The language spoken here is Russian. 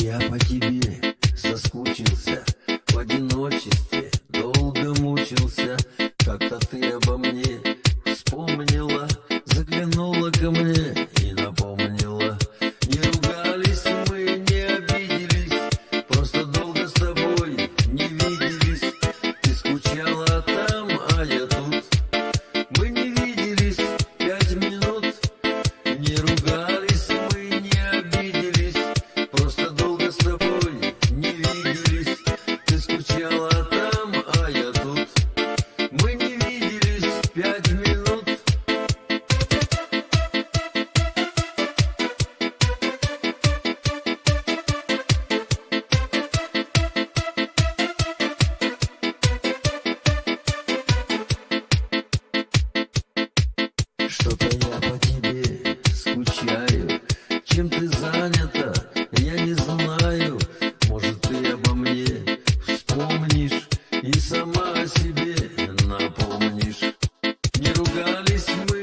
я по тебе соскучился В одиночестве долго мучился. Как-то ты обо мне вспомнила Заглянула ко мне и напомнила. Не ругались мы, не обиделись Просто долго с тобой не виделись. Ты скучала там, Что-то я по тебе скучаю. Чем ты занята, я не знаю. Может, ты обо мне вспомнишь и сама о себе напомнишь. Не ругались мы,